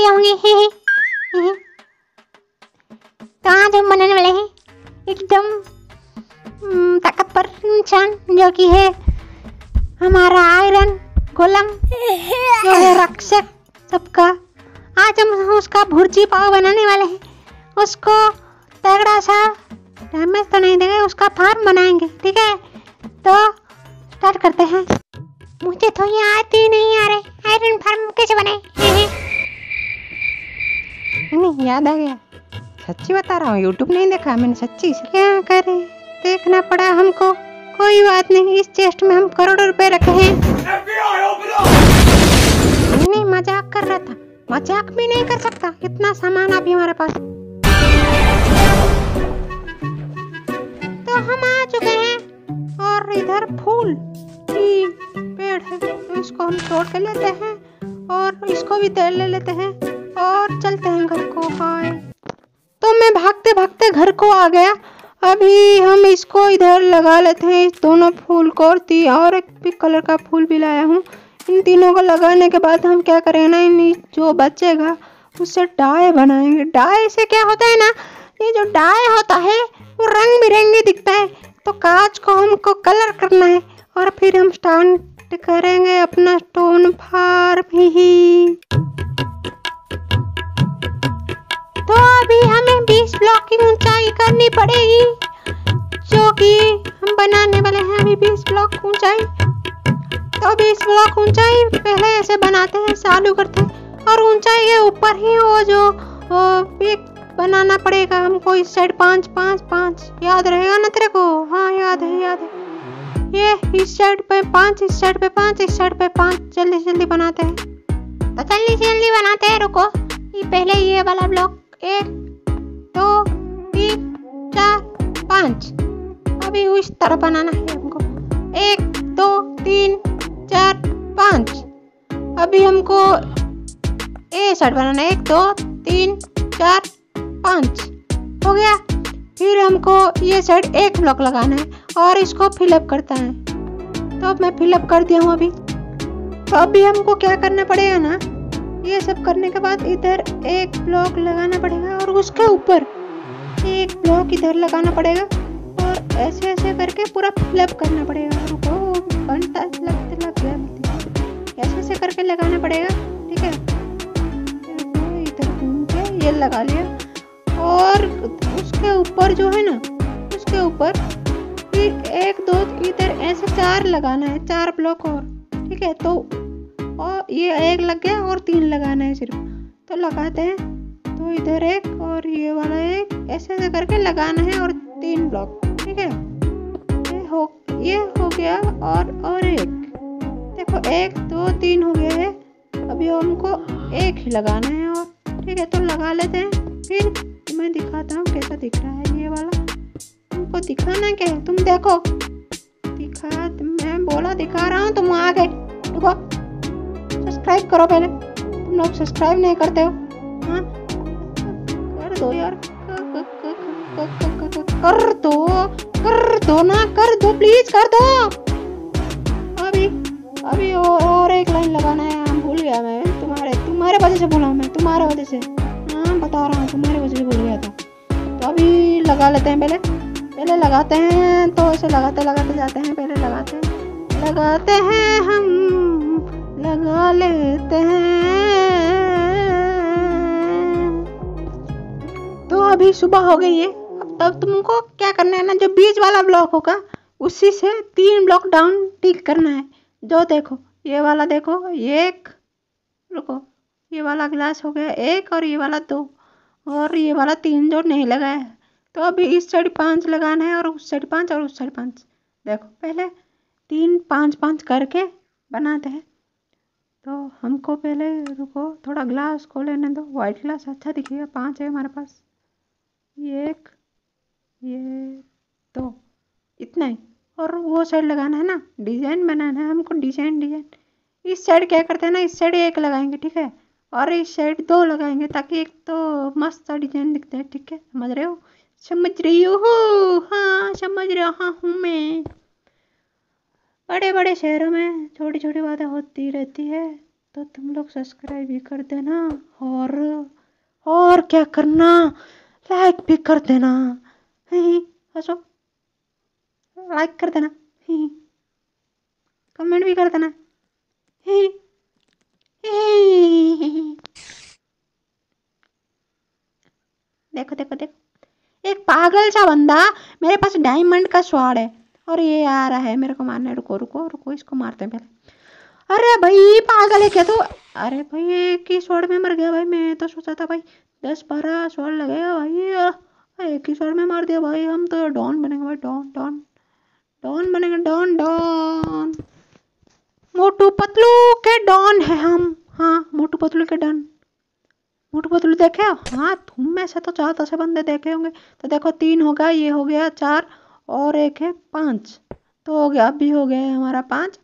बढ़िया होंगे हे हे। हे। तो आज हम बनाने वाले हैं? एकदम हम्म, ताकतवर इंसान जो कि है हमारा आयरन गोलम जो है रक्षक सबका। आज हम उसका भुर्जी पाव बनाने वाले हैं। उसको तगड़ा सा डैमेज तो नहीं देंगे उसका फार्म बनाएँगे ठीक है? तो स्टार्ट करते हैं। मुझे तो ये आती नहीं आ रहे। याद आ गया। सच्ची बता रहा हूँ यूट्यूब नहीं देखा, मैंने सच्ची क्या करें? देखना पड़ा हमको। कोई बात नहीं, इस चेस्ट में हम करोड़ों रुपए रखे हैं। नहीं नहीं मज़ाक कर रहा था। मज़ाक भी नहीं कर सकता। इतना सामान अभी हमारे पास। तो हम आ चुके हैं, और इधर फूल पेड़ है तो इसको हम तोड़ के लेते हैं, और इसको भी तेल ले लेते हैं। और चलते हैं घर को हाय तो मैं भागते भागते घर को आ गया। अभी हम इसको इधर लगा लेते हैं। इस दोनों फूल को और ती और एक भी कलर का फूल भी लाया हूँ। इन तीनों को लगाने के बाद हम क्या करेंगे ना, इन जो बचेगा उससे डाय बनाएँगे। डाय से क्या होता है ना, ये जो डाय होता है, वो रंग बिरंगी दिखता है। तो कांच को हमको कलर करना है और फिर हम स्टार्ट करेंगे अपना स्टोन फार्म ही 20 ब्लॉक की ऊंचाई करनी पड़ेगी। जो कि हम बनाने वाले हैं अभी 20 ब्लॉक ऊंचाई। तो 20 ब्लॉक ऊंचाई पहले ऐसे बनाते हैं चालू करते हैं। और ऊंचाई के ऊपर ही वो जो, वो एक बनाना पड़ेगा। हमको इस साइड पाँच पाँच पाँच। याद रहेगा ना तेरे को? हाँ याद है याद है। ये इस साइड पे पाँच, इस साइड पे पाँच, इस साइड पे पाँच। जल्दी जल्दी बनाते हैं। तो जल्दी जल्दी बनाते हैं, रुको। ये पहले ये वाला ब्लॉक एक दो, तीन, चार, पाँच। अभी उस तरह बनाना है हमको। एक, दो, तीन, चार, पाँच। अभी हमको ए साइड बनाना है। एक, दो, तीन, चार, पाँच। हो गया? फिर हमको ये साइड एक ब्लॉक लगाना है और इसको फिलअप करता है। तो अब मैं फिलअप कर दिया हूँ अभी। तो अभी हमको क्या करना पड़ेगा ना? ये सब करने के बाद इधर एक ब्लॉक लगाना पड़ेगा और उसके ऊपर एक ब्लॉक इधर लगाना पड़ेगा और ऐसे ऐसे करके पूरा फिलअप करना पड़ेगा। रुको, बनता ऐसे ऐसे करके लगाना पड़ेगा, ठीक है? इधर घूम के ये लगा लिया। और उसके ऊपर जो है ना, उसके ऊपर फिर एक, दो, इधर ऐसे चार लगाना है, चार ब्लॉक और, ठीक है? तो और ये एक लग गया और तीन लगाना है सिर्फ़। तो लगाते हैं। तो इधर एक और ये वाला एक, ऐसे ऐसे करके लगाना है और तीन ब्लॉक ठीक है? ये हो ये हो गया और और एक। देखो, एक, दो, तीन हो गया है। अभी हमको एक ही लगाना है और, ठीक है तो लगा लेते हैं। फिर मैं दिखाता हूँ कैसा दिख रहा है ये वाला। तुमको दिखाना क्या है? तुम देखो। दिखा, मैं बोला दिखा रहा हूँ, तुम आ गए रुको। सब्सक्राइब करो पहले। तुम लोग सब्सक्राइब नहीं करते हो? हाँ? कर दो यार। कर दो कर दो ना कर दो प्लीज़ कर दो। अभी अभी और, और एक लाइन लगाना है हाँ, भूल गया मैं। तुम्हारे तुम्हारे वजह से भूला मैं तुम्हारे वजह से। हाँ बता रहा हूँ तुम्हारे वजह से भूल गया था। तो अभी लगा लेते हैं पहले। पहले लगाते हैं तो ऐसे लगाते लगाते जाते हैं पहले लगाते हैं। लगाते हैं हम। लगा लेते हैं। तो अभी सुबह हो गई है। अब तब तुमको क्या करना है ना, जो बीच वाला ब्लॉक होगा, उसी से तीन ब्लॉक डाउन टिक करना है। जो देखो, ये वाला देखो ये एक, रुको, ये वाला गिलास हो गया एक और ये वाला दो, और ये वाला तीन जो नहीं लगाया है। तो अभी इस साइड पाँच लगाना है और उस साइड पाँच और उस साइड पाँच। देखो, पहले तीन पाँच पाँच करके बनाते हैं। तो हमको पहले रुको, थोड़ा ग्लास को लेने दो। वाइट ग्लास अच्छा दिखेगा, पाँच है हमारे पास। ये एक, ये दो, इतना ही। और वो साइड लगाना है ना डिज़ाइन बनाना है, हमको डिज़ाइन डिज़ाइन इस साइड क्या करते हैं ना, इस साइड एक लगाएँगे, ठीक है? और इस साइड दो लगाएँगे, ताकि एक तो मस्त सा डिज़ाइन दिखता है, ठीक है? समझ रहे हो? समझ रही हो। हाँ समझ रहा हूँ मैं। बड़े बड़े शहरों में छोटी छोटी बातें होती रहती है तो तुम लोग सब्सक्राइब भी कर देना और और क्या करना? लाइक भी कर देना। हंसो। लाइक कर देना। कमेंट भी कर देना। ही देखो देखो देखो। एक पागल सा बंदा मेरे पास डायमंड का स्वाड है। और ये आ रहा है मेरे को मारने रुको रुको रुको, इसको मारते हैं पहले। अरे भाई, पागल है क्या तो? अरे भाई, एक ही स्वॉर्ड में मर गया भाई, मैं तो सोचा था भाई, दस बारह स्वॉर्ड लगेगा भाई। एक ही स्वॉर्ड में मार दिया भाई, हम तो डॉन बनेंगे भाई, डॉन डॉन डॉन बनेंगे, डॉन डॉन। मोटू पतलू के डॉन है हम। हाँ मोटू पतलू के डॉन। मोटू पतलू देखे? हाँ तुम में से तो चार दस बंदे देखे होंगे। तो देखो, तीन हो गया, ये हो गया, चार। और एक है पाँच। तो हो गया, अभी हो गया हमारा पाँच।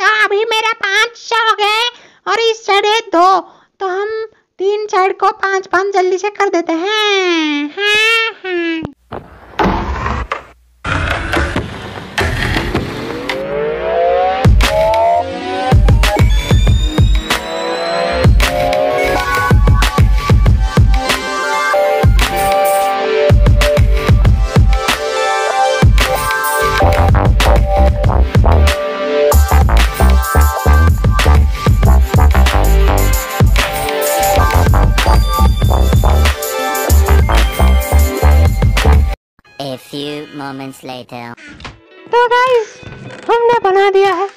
तो अभी मेरा पाँच हो गए और इस साइड दो। तो हम तीन साइड को पाँच पाँच जल्दी से कर देते हैं। हाँ हाँ। Moments later. तो गाइस हमने बना दिया है।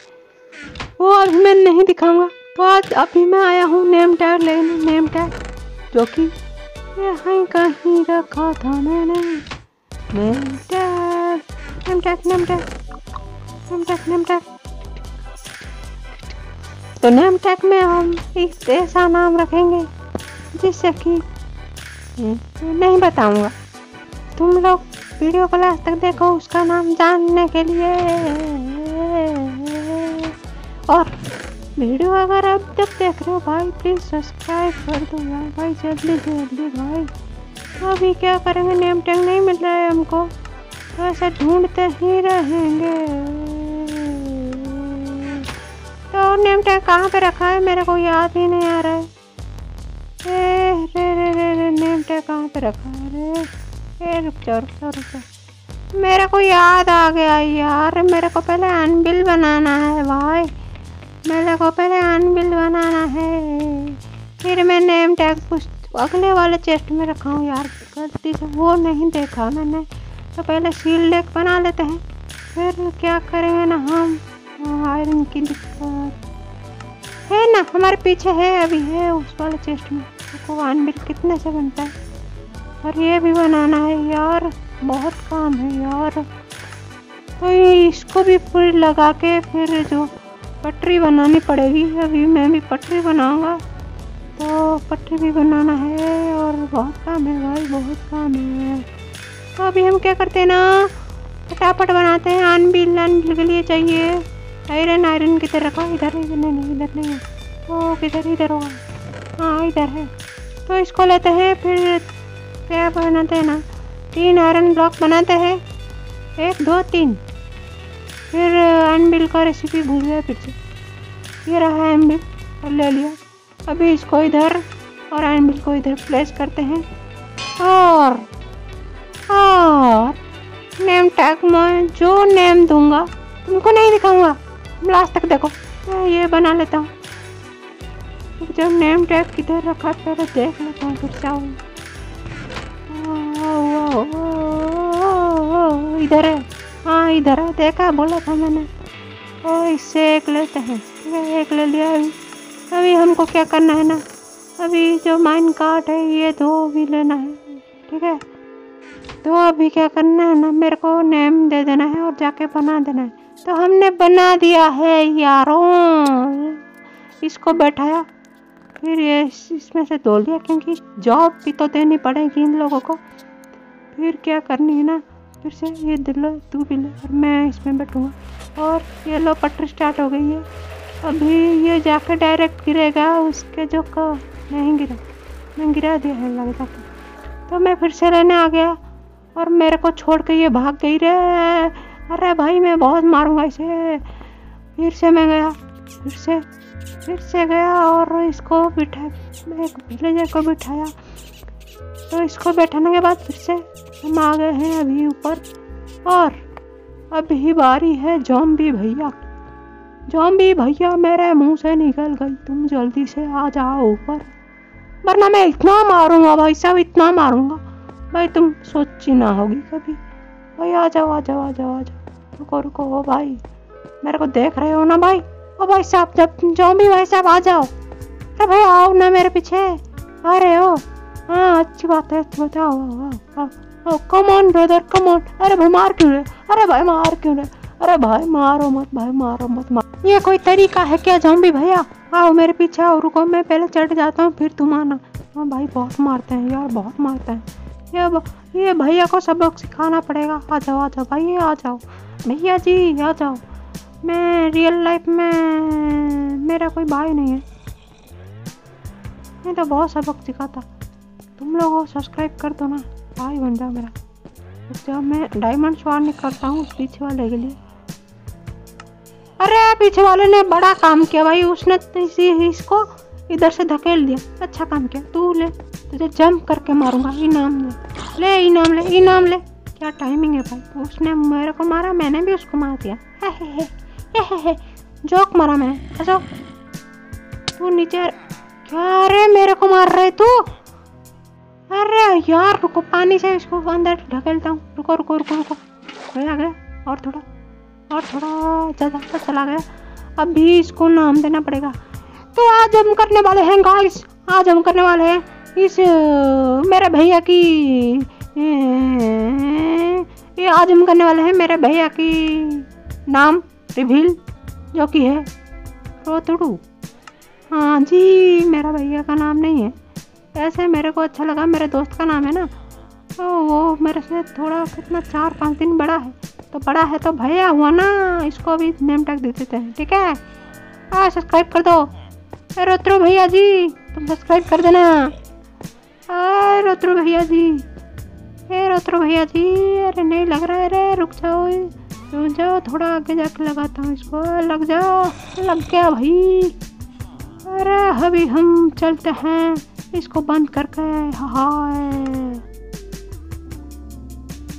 वो अभी मैं नहीं दिखाऊँगा। तो आज अभी मैं आया हूँ नेम टैग लेने नेम टैग जो कि यहाँ कहीं रखा था मैंने। Name tag name tag name tag name tag name tag तो नेम टैग में हम एक ऐसा नाम रखेंगे, जिससे कि नहीं बताऊँगा। तुम लोग वीडियो को लास्ट तक देखो उसका नाम जानने के लिए। और वीडियो अगर अब तक देख रहे हो भाई प्लीज़ सब्सक्राइब कर दो यार भाई, जल्दी जल्दी भाई। तो अभी क्या करेंगे? नेम टैग नहीं मिल रहा है हमको। तो ऐसा ढूंढते ही रहेंगे। तो नेम टैग कहाँ पे रखा है? मेरे को याद ही नहीं आ रहा है। रे रे रे रे नेम टैग कहाँ पे रखा है? रे रुक जाओ रुक जाओ रुक जाओ। मेरे को याद आ गया यार, मेरे को पहले अनबिल बनाना है भाई। मेरे को पहले अनबिल बनाना है। फिर मैं नेम टैग कुछ अगले वाले चेस्ट में रखा हूँ यार, गलती से वो नहीं देखा मैंने। तो पहले सील डेक बना लेते हैं। फिर क्या करेंगे ना हम? आयरन की दिक्कत। है ना, हमारे पीछे है, अभी है उस वाले चेस्ट में। देखो अनबिल कितने से बनता है। और ये भी बनाना है यार, बहुत काम है यार। तो ये इसको भी पूरी लगा के फिर जो पटरी बनानी पड़ेगी, अभी मैं भी पटरी बनाऊँगा। तो पटरी भी बनाना है और बहुत काम है भाई, बहुत काम है। तो अभी हम क्या करते हैं ना, फटाफट बनाते हैं अनबिल अनबिल के लिए चाहिए। आयरन आयरन किधर रखा? इधर इधर नहीं नहीं, इधर नहीं ओ, किधर, इधर होगा हाँ इधर है। तो इसको लेते हैं, फिर क्या बनाते हैं ना? तीन आयरन ब्लॉक बनाते हैं। एक, दो, तीन। फिर अनबिल का रेसिपी भूल गया फिर से। ये रहा अनबिल और ले लिया। अभी इसको इधर और अनबिल को इधर प्लेस करते हैं। और और नेम टैग में जो नेम दूँगा, तुमको नहीं दिखाऊँगा। लास्ट तक देखो। मैं ये बना लेता हूँ। जब नेम टैग किधर रखा पहले देख लेता हूँ, फिर से इधर है हाँ इधर है देखा, बोला था मैंने। ओ, इससे एक लेते हैं। एक ले लिया अभी अभी हमको क्या करना है ना? अभी जो माइन कार्ड है, ये दो भी लेना है। ठीक है? तो अभी क्या करना है ना? मेरे को नेम दे देना है और जाके बना देना है। तो हमने बना दिया है, यारों। इसको बैठाया। फिर ये इसमें से धो लिया क्योंकि जॉब भी तो देनी पड़ेगी इन लोगों को। फिर क्या करनी है ना? फिर से ये दिलो तू भी ले और मैं इसमें बैठूँगा। और ये लो पटरी स्टार्ट हो गई है। अभी ये जाकर डायरेक्ट गिरेगा, उसके जो का नहीं गिरा मैं गिरा दिया है लगता तो मैं फिर से लेने आ गया और मेरे को छोड़ के ये भाग गई रे। अरे भाई मैं बहुत मारूँगा इसे। फिर से मैं गया, फिर से फिर से गया और इसको बिठा, एक विलेजर को बिठाया। तो इसको बैठाने के बाद फिर से हम आ गए हैं अभी ऊपर। और अभी बारी है जॉम्बी भैया। जॉम्बी भैया, मेरे मुँह से निकल गई। तुम जल्दी से आ जाओ ऊपर। वरना मैं इतना मारूँगा भाई साहब, इतना मारूँगा। भाई तुम सोची ना होगी कभी। भाई आ जाओ आ जाओ आ जाओ आ जाओ। रुको रुको, ओ भाई। मेरे को देख रहे हो ना भाई? ओ भाई साहब, जब जॉम्बी भाई साहब आ जाओ। अरे भाई आओ ना मेरे पीछे। आ रहे हो? हाँ अच्छी बात है, अच्छी बात है। Come on brother come on अरे भाई, मार क्यों रहे? अरे भाई, मार क्यों रहे? अरे भाई, मारो मत, भाई, मारो मत, मार। ये कोई तरीका है क्या जॉम्बी भैया? आओ, मेरे पीछे आओ, रुको, मैं पहले चढ़ जाता हूँ, फिर तुम आना। हाँ भाई, बहुत मारते हैं यार, बहुत मारते हैं। ये ये भैया को सबक सिखाना पड़ेगा। आ जाओ आ जाओ भाई, आ जाओ। भैया जी, आ जाओ। मैं रियल लाइफ में, मेरा कोई भाई नहीं है। मैं तो बहुत सबक सिखाता। तुम लोगों सब्सक्राइब कर दो ना। भाई बन जाओ मेरा जब मैं डायमंड स्वार निकलता हूँ पीछे वाले के लिए। अरे, पीछे वाले ने बड़ा काम किया भाई। उसने तो इसको इधर से धकेल दिया। अच्छा काम किया। तू ले, तुझे जंप करके मारूँगा। इनाम ले। ले, इनाम ले इनाम ले। क्या टाइमिंग है भाई? उसने मेरे को मारा, मैंने भी उसको मार दिया। हे हे हे जोक मारा मैंने। अच्छा। तू नीचे क्या रे, मेरे को मार रहे तू? अरे यार, रुको, पानी से इसको अंदर ढकेलता हूँ। रुको रुको रुको रुको। गया गया? और थोड़ा और थोड़ा ज़्यादा चला गया। अभी इसको नाम देना पड़ेगा। तो आज हम करने वाले हैं गाइस आज हम करने वाले हैं इस मेरे भैया की ये आज हम करने वाले हैं मेरे भैया की नाम रिवील, जो कि है रोतड़ू। हाँ जी, मेरा भैया का नाम नहीं है। ऐसे मेरे को अच्छा लगा, मेरे दोस्त का नाम है ना। तो वो मेरे से थोड़ा कितना चार पाँच दिन बड़ा है। तो बड़ा है तो भैया हुआ ना, इसको भी नेम टैग दे देते हैं, ठीक है? हाँ सब्सक्राइब कर दो। अरे रोत्रो भैया जी, तुम सब्सक्राइब कर देना। अरे रोत्रो भैया जी। ए रोत्रो भैया जी, अरे नहीं लग रहा है, अरे रुक जाओ रुक जाओ, थोड़ा आगे जाके लगाता हूँ इसको। लग जाओ, लग गया भाई। अरे, अभी हम चलते हैं। इसको बंद करके हाय।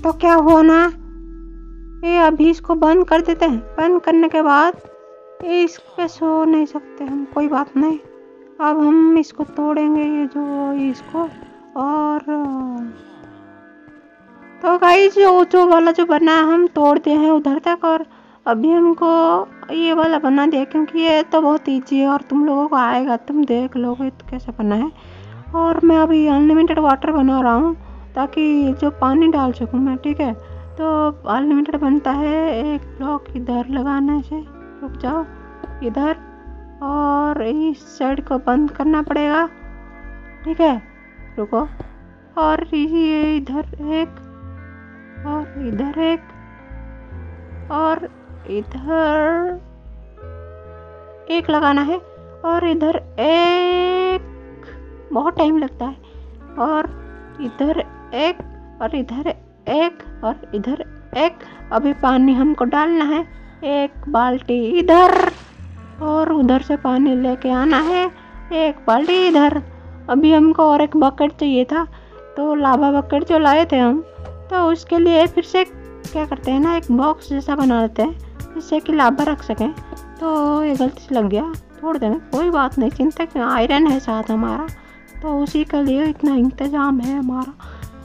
तो क्या हुआ ना? ये अभी इसको बंद कर देते हैं। बंद करने के बाद ये इस पे सो नहीं सकते हम कोई बात नहीं। अब हम इसको तोड़ेंगे ये जो इसको और तो गाई जो ऊंचो वाला जो बना है हम तोड़ते हैं उधर तक और अभी हमको ये वाला बना दिया क्योंकि ये तो बहुत ईजी है और तुम लोगों को आएगा तुम देख लोगे तो कैसे बना है। और मैं अभी अनलिमिटेड वाटर बना रहा हूँ ताकि जो पानी डाल सकूँ मैं, ठीक है? तो अनलिमिटेड बनता है, एक ब्लॉक इधर लगाने से रुक जाओ, इधर, और इस साइड को बंद करना पड़ेगा, ठीक है? रुको, और ये इधर एक, और इधर एक, और इधर एक लगाना है, और इधर एक बहुत टाइम लगता है। और इधर एक, और इधर एक, और इधर एक। अभी पानी हमको डालना है। एक बाल्टी इधर, और उधर से पानी लेके आना है। एक बाल्टी इधर। अभी हमको और एक बकेट चाहिए था तो लावा बकेट जो लाए थे हम तो उसके लिए फिर से क्या करते हैं ना, एक बॉक्स जैसा बना लेते हैं, जिससे कि लाभा रख सकें। तो ये गलती से लग गया। छोड़ देना कोई बात नहीं, चिंता क्यों? आयरन है साथ हमारा। तो उसी के लिए इतना इंतज़ाम है हमारा।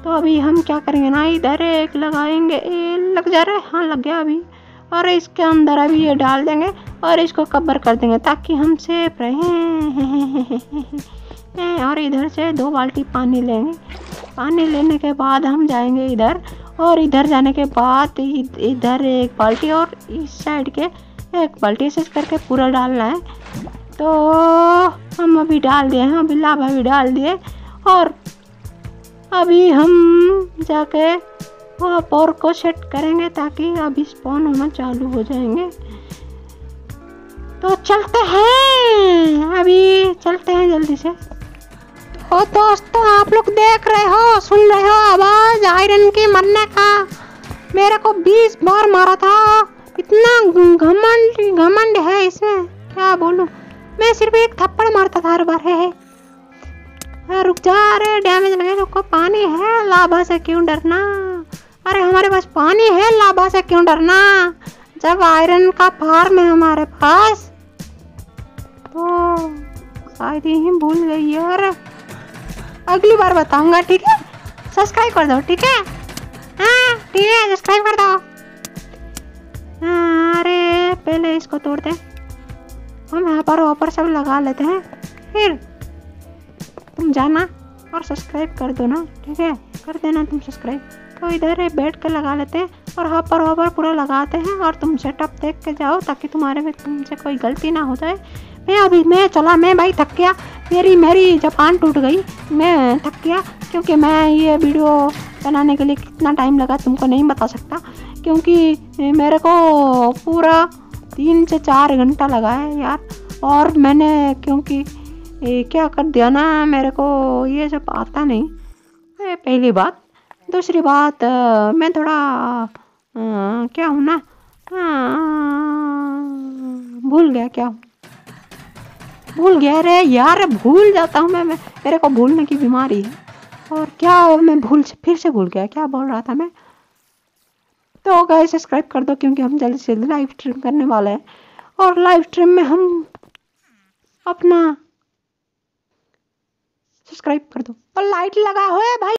तो अभी हम क्या करेंगे ना इधर एक लगाएँगे। ए, लग जा रहा है? हाँ लग गया अभी। और इसके अंदर अभी ये डाल देंगे और इसको कवर कर देंगे ताकि हम सेफ़ रहें। और इधर से दो बाल्टी पानी लेंगे। पानी लेने के बाद हम जाएँगे इधर। और इधर जाने के बाद इधर एक बाल्टी और इस साइड के एक बाल्टी से करके पूरा डालना है। तो हम अभी डाल दिए हैं, अभी लाभ अभी डाल दिए और अभी हम जाके पोर को सेट करेंगे ताकि अभी स्पॉन होना चालू हो जाएँगे। तो चलते हैं, अभी चलते हैं जल्दी से। ओ दोस्तों, आप लोग देख रहे हो, सुन रहे हो आवाज़? आयरन के मरने का। मेरे को 20 बार मारा था। इतना घमंड घमंड है इसमें। क्या बोलूँ? मैं सिर्फ़ एक थप्पड़ मारता था हर बार है, है। हाँ, रुक जा अरे डैमेज लगे रुको पानी है लाभा से क्यों डरना? अरे हमारे पास पानी है लाभा से क्यों डरना? जब आयरन का फार्म है हमारे पास तो शायद ही भूल गई यार अगली बार बताऊँगा ठीक है? सब्सक्राइब कर दो ठीक है? हाँ ठीक है सब्सक्राइब कर दो। हाँ, अरे पहले इसको तोड़ दे। हम यहाँ पर ऊपर सब लगा लेते हैं। फिर तुम जाना और सब्सक्राइब कर दो ना, ठीक है? कर देना तुम सब्सक्राइब तो इधर बैठ कर लगा लेते हैं और हाँ पर ऊपर पूरा लगाते हैं और तुम सेटअप देख के जाओ ताकि तुम्हारे में तुमसे कोई गलती ना हो जाए। मैं अभी, मैं चला, मैं भाई थक गया। मेरी मेरी जापान टूट गई। मैं थक गया क्योंकि मैं ये वीडियो बनाने के लिए कितना टाइम लगा तुमको नहीं बता सकता। क्योंकि मेरे को पूरा तीन से चार घंटा लगा है यार। और मैंने क्योंकि क्या कर दिया ना मेरे को ये सब आता नहीं। पहली बात। दूसरी बात मैं थोड़ा अ, क्या हूँ ना भूल गया क्या हूँ? भूल गया रे यार भूल जाता हूँ मैं, मैं मेरे को भूलने की बीमारी है। और क्या मैं भूल फिर से भूल गया क्या बोल रहा था मैं? तो गाइस सब्सक्राइब कर दो क्योंकि हम जल्दी से जल्दी लाइव स्ट्रीम करने वाले हैं। और लाइव स्ट्रीम में हम अपना सब्सक्राइब कर दो। और लाइट लगा हुआ है भाई।